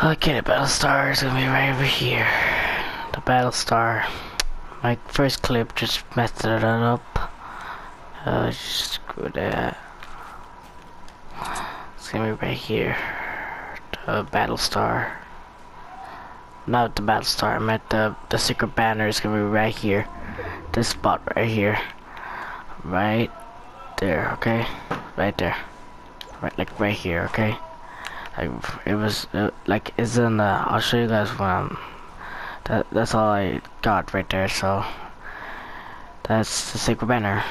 Okay, the battle star is gonna be right over here. The battle star. My first clip just messed it up. Uh, just screw that. It's gonna be right here. The battle star. Not the battle star. I meant the the secret banner is gonna be right here. This spot right here. Right there. Okay. Right there. Right, like right here. Okay. Like it was uh, like it's in the. I'll show you guys when I'm. That that's all I got right there. So that's the secret banner.